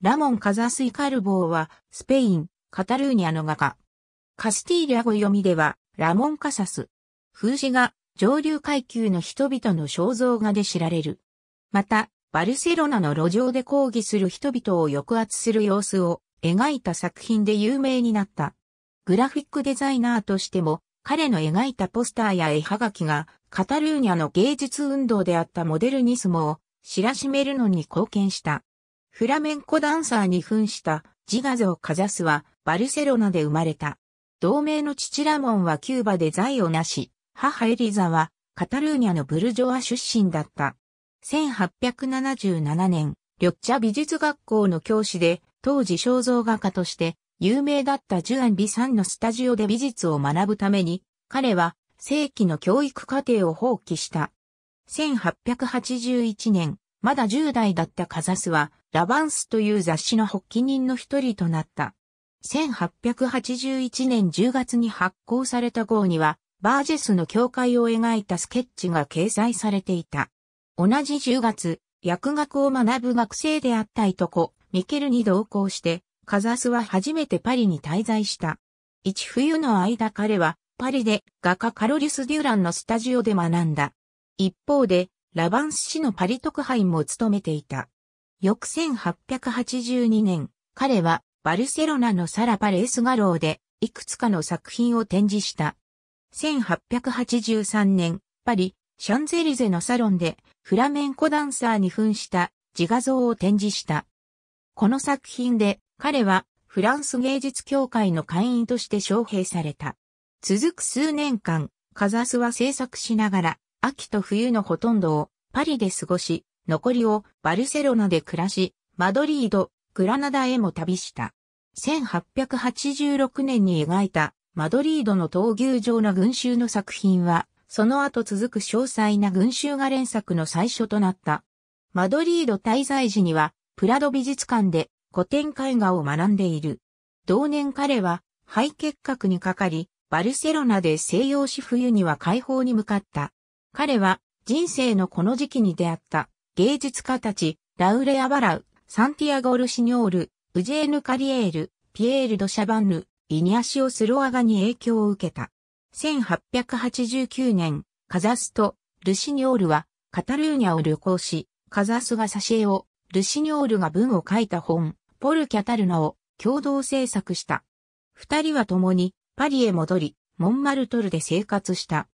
ラモン・カザスイ・カルボーは、スペイン、カタルーニャの画家。カスティーリャ語読みでは、ラモン・カサス。風刺が、上流階級の人々の肖像画で知られる。また、バルセロナの路上で抗議する人々を抑圧する様子を描いた作品で有名になった。グラフィックデザイナーとしても、彼の描いたポスターや絵はがきが、カタルーニャの芸術運動であったモデルニスモを知らしめるのに貢献した。フラメンコダンサーに扮したジガゾ・カザスはバルセロナで生まれた。同名の父ラモンはキューバで財を成し、母エリザはカタルーニャのブルジョア出身だった。1877年、緑茶美術学校の教師で、当時肖像画家として有名だったジュアン・ビサンのスタジオで美術を学ぶために、彼は正規の教育課程を放棄した。1881年、まだ10代だったカザスは、ラバンスという雑誌の発起人の一人となった。1881年10月に発行された号には、バージェスの教会を描いたスケッチが掲載されていた。同じ10月、薬学を学ぶ学生であったいとこ、ミケルに同行して、カザスは初めてパリに滞在した。一冬の間彼は、パリで画家カロリス・デュランのスタジオで学んだ。一方で、ラバンス市のパリ特派員も務めていた。翌1882年、彼はバルセロナのサラパレース画廊でいくつかの作品を展示した。1883年、パリ、シャンゼリゼのサロンでフラメンコダンサーに扮した自画像を展示した。この作品で彼はフランス芸術協会の会員として招聘された。続く数年間、カザスは制作しながら秋と冬のほとんどをパリで過ごし、残りをバルセロナで暮らし、マドリード、グラナダへも旅した。1886年に描いたマドリードの闘牛場の群衆の作品は、その後続く詳細な群衆画連作の最初となった。マドリード滞在時には、プラド美術館で古典絵画を学んでいる。同年彼は肺結核にかかり、バルセロナで西洋史冬には解放に向かった。彼は人生のこの時期に出会った芸術家たち、ラウレア・バラウ、サンティアゴ・ルシニョール、ウジェーヌ・カリエール、ピエール・ド・シャバンヌ、イニアシオ・スロアガに影響を受けた。1889年、カザスとルシニョールはカタルーニャを旅行し、カザスが挿絵を、ルシニョールが文を書いた本、ポル・キャタルナを共同制作した。二人は共にパリへ戻り、モンマルトルで生活した。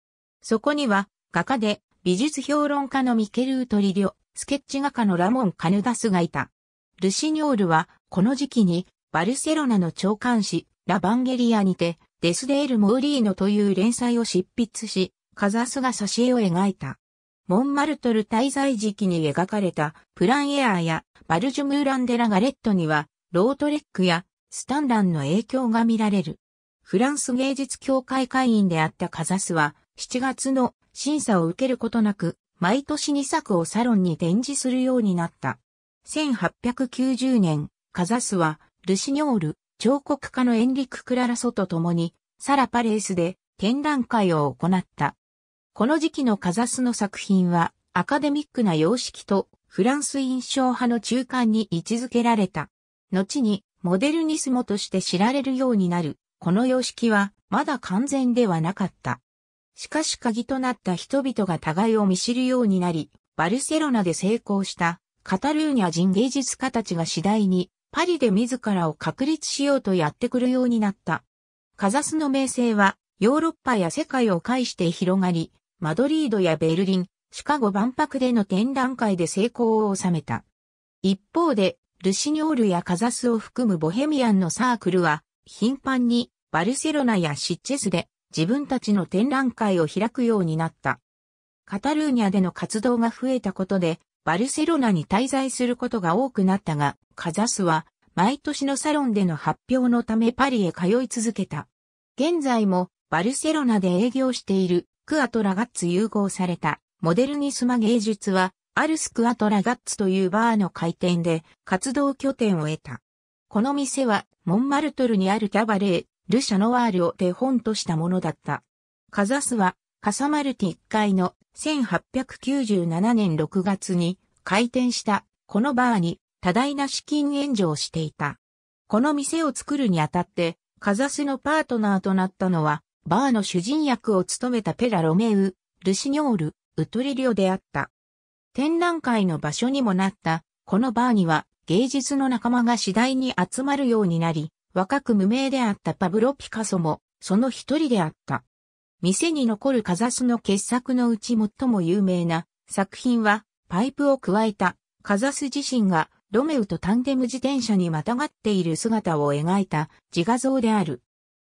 そこには画家で美術評論家のミケルートリリョ、スケッチ画家のラモン・カヌダスがいた。ルシニョールはこの時期にバルセロナの長官誌ラバンゲリアにてデスデール・モーリーノという連載を執筆し、カザスが挿絵を描いた。モンマルトル滞在時期に描かれたプランエアーやバルジュムーランデラガレットにはロートレックやスタンランの影響が見られる。フランス芸術協会会員であったカザスは7月の審査を受けることなく、毎年2作をサロンに展示するようになった。1890年、カザスは、ルシニョール、彫刻家のエンリク・クララソと共に、サラパレースで展覧会を行った。この時期のカザスの作品は、アカデミックな様式とフランス印象派の中間に位置づけられた。後にモデルニスモとして知られるようになる。この様式はまだ完全ではなかった。しかし鍵となった人々が互いを見知るようになり、バルセロナで成功したカタルーニャ人芸術家たちが次第にパリで自らを確立しようとやってくるようになった。カザスの名声はヨーロッパや世界を介して広がり、マドリードやベルリン、シカゴ万博での展覧会で成功を収めた。一方で、ルシニョールやカザスを含むボヘミアンのサークルは、頻繁にバルセロナやシッチェスで自分たちの展覧会を開くようになった。カタルーニャでの活動が増えたことで、バルセロナに滞在することが多くなったが、カザスは毎年のサロンでの発表のためパリへ通い続けた。現在もバルセロナで営業しているクアトラガッツ融合されたモデルニスマ芸術はアルスクアトラガッツというバーの開店で活動拠点を得た。この店はモンマルトルにあるキャバレー、ル・シャノワールを手本としたものだった。カザスは、カサマルティ1階の1897年6月に開店したこのバーに多大な資金援助をしていた。この店を作るにあたって、カザスのパートナーとなったのは、バーの主人役を務めたペラ・ロメウ、ルシニョール、ウトリリオであった。展覧会の場所にもなった、このバーには芸術の仲間が次第に集まるようになり、若く無名であったパブロ・ピカソも、その一人であった。店に残るカザスの傑作のうち最も有名な作品は、パイプを加えた、カザス自身がロメウとタンデム自転車にまたがっている姿を描いた自画像である。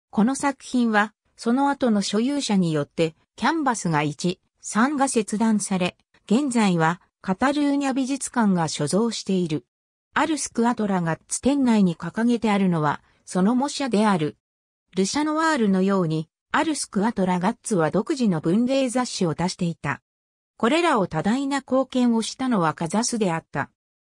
この作品は、その後の所有者によって、キャンバスが1、3が切断され、現在はカタルーニャ美術館が所蔵している。あるスクアトラガッツ店内に掲げてあるのは、その模写である。ルシャノワールのように、あるスクアトラガッツは独自の文芸雑誌を出していた。これらを多大な貢献をしたのはカザスであった。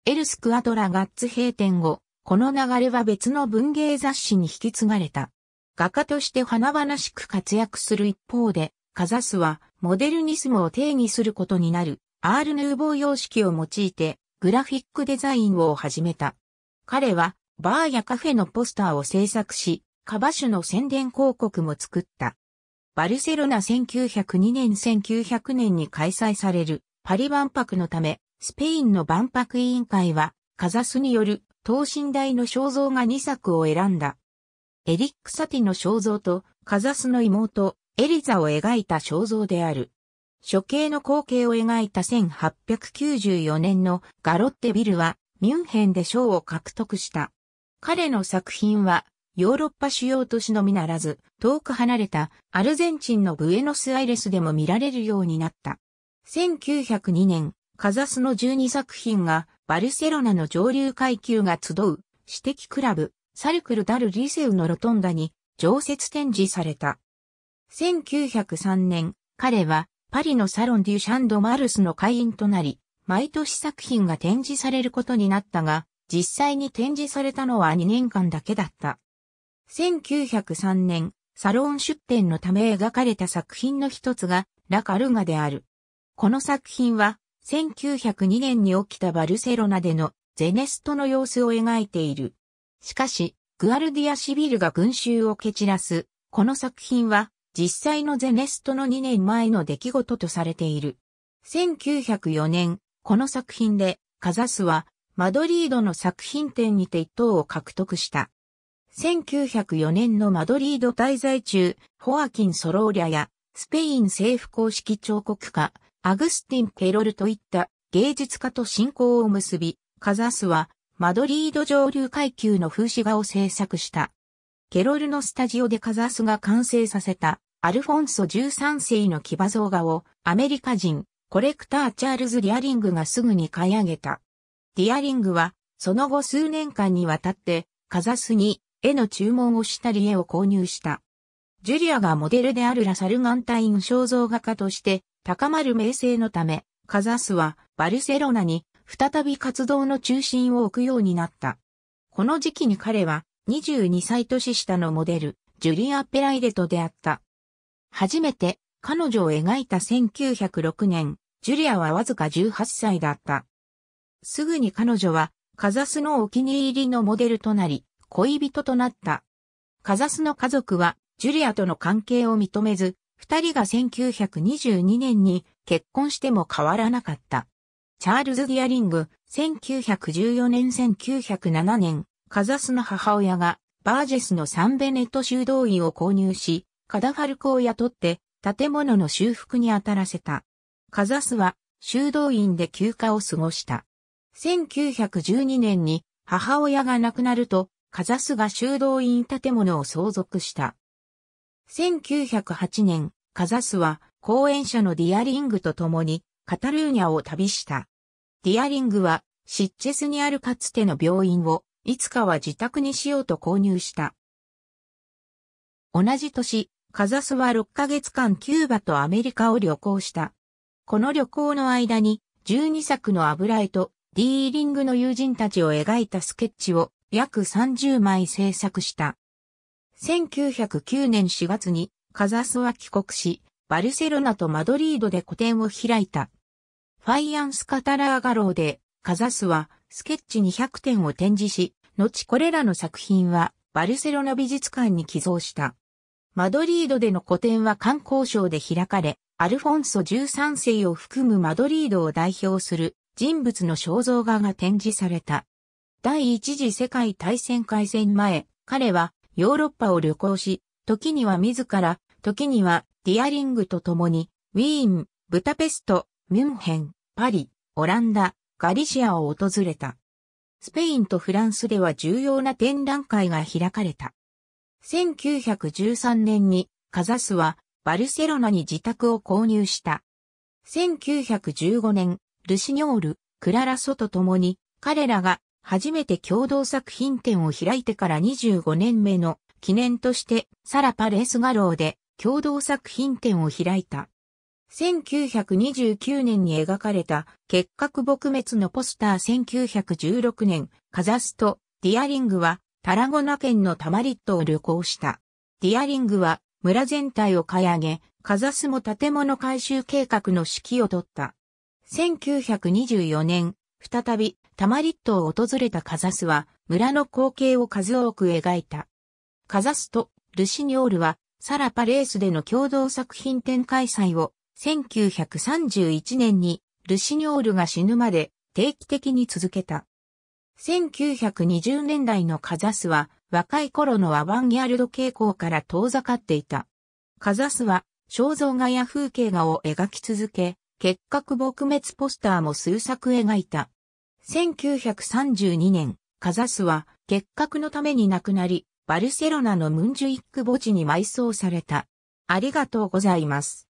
エルスクアトラガッツ閉店後、この流れは別の文芸雑誌に引き継がれた。画家として華々しく活躍する一方で、カザスはモデルニスムを定義することになるアール・ヌーボー様式を用いてグラフィックデザインを始めた。彼はバーやカフェのポスターを制作し、カバシュの宣伝広告も作った。バルセロナ1902年1900年に開催されるパリ万博のため、スペインの万博委員会は、カザスによる等身大の肖像画2作を選んだ。エリック・サティの肖像とカザスの妹、エリザを描いた肖像である。処刑の光景を描いた1894年のガロッテビルはミュンヘンで賞を獲得した。彼の作品はヨーロッパ主要都市のみならず遠く離れたアルゼンチンのブエノスアイレスでも見られるようになった。1902年、カザスの12作品がバルセロナの上流階級が集う私的クラブサルクル・ダル・リセウのロトンダに常設展示された。1903年、彼はパリのサロン・デュ・シャンド・マルスの会員となり、毎年作品が展示されることになったが、実際に展示されたのは2年間だけだった。1903年、サロン出展のため描かれた作品の一つが、ラ・カルガである。この作品は、1902年に起きたバルセロナでのゼネストの様子を描いている。しかし、グアルディアシビルが群衆を蹴散らす、この作品は、実際のゼネストの2年前の出来事とされている。1904年、この作品で、カザスは、マドリードの作品展にて一等を獲得した。1904年のマドリード滞在中、ホアキン・ソローリャや、スペイン政府公式彫刻家、アグスティン・ケロルといった芸術家と親交を結び、カザスはマドリード上流階級の風刺画を制作した。ケロルのスタジオでカザスが完成させたアルフォンソ13世の騎馬像画をアメリカ人コレクターチャールズ・ディアリングがすぐに買い上げた。ディアリングはその後数年間にわたってカザスに絵の注文をしたり絵を購入した。ジュリアがモデルであるラサルガンタイン肖像画家として高まる名声のため、カザスはバルセロナに再び活動の中心を置くようになった。この時期に彼は22歳年下のモデル、ジュリア・ペライレと出会った。初めて彼女を描いた1906年、ジュリアはわずか18歳だった。すぐに彼女はカザスのお気に入りのモデルとなり、恋人となった。カザスの家族はジュリアとの関係を認めず、二人が1922年に結婚しても変わらなかった。チャールズ・ディアリング、1914年1907年、カザスの母親がバージェスのサンベネット修道院を購入し、カダファルクを雇って建物の修復に当たらせた。カザスは修道院で休暇を過ごした。1912年に母親が亡くなると、カザスが修道院建物を相続した。1908年、カザスは講演者のディアリングと共にカタルーニャを旅した。ディアリングはシッチェスにあるかつての病院をいつかは自宅にしようと購入した。同じ年、カザスは6ヶ月間キューバとアメリカを旅行した。この旅行の間に12作の油絵とディーリングの友人たちを描いたスケッチを約30枚制作した。1909年4月にカザスは帰国し、バルセロナとマドリードで個展を開いた。ファイアンスカタラーガローでカザスはスケッチ200点を展示し、後これらの作品はバルセロナ美術館に寄贈した。マドリードでの個展は観光省で開かれ、アルフォンソ13世を含むマドリードを代表する人物の肖像画が展示された。第一次世界大戦開戦前、彼はヨーロッパを旅行し、時には自ら、時にはディアリングと共に、ウィーン、ブタペスト、ミュンヘン、パリ、オランダ、ガリシアを訪れた。スペインとフランスでは重要な展覧会が開かれた。1913年にカザスはバルセロナに自宅を購入した。1915年、ルシニョール、クララソと共に彼らが初めて共同作品展を開いてから25年目の記念としてサラパレース画廊で共同作品展を開いた。1929年に描かれた結核撲滅のポスター1916年カザスとディアリングはタラゴナ県のタマリットを旅行した。ディアリングは村全体を買い上げ、カザスも建物改修計画の指揮を取った。1924年、再びタマリットを訪れたカザスは村の光景を数多く描いた。カザスとルシニョールはサラパレースでの共同作品展開催を1931年にルシニョールが死ぬまで定期的に続けた。1920年代のカザスは若い頃のアバンギャルド傾向から遠ざかっていた。カザスは肖像画や風景画を描き続け、結核撲滅ポスターも数作描いた。1932年、カザスは結核のために亡くなり、バルセロナのムンジュイック墓地に埋葬された。ありがとうございます。